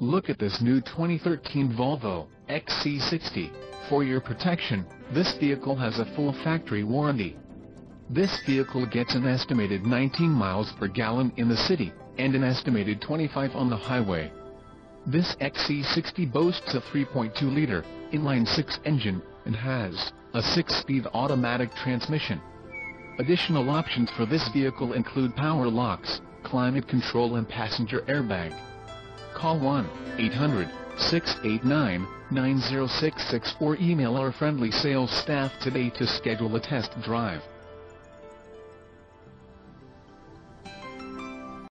Look at this new 2013 Volvo XC60. For your protection, this vehicle has a full factory warranty. This vehicle gets an estimated 19 miles per gallon in the city, and an estimated 25 on the highway. This XC60 boasts a 3.2-liter, inline-six engine, and has a 6-speed automatic transmission. Additional options for this vehicle include power locks, climate control and passenger airbag. Call 1-800-689-9066 or email our friendly sales staff today to schedule a test drive.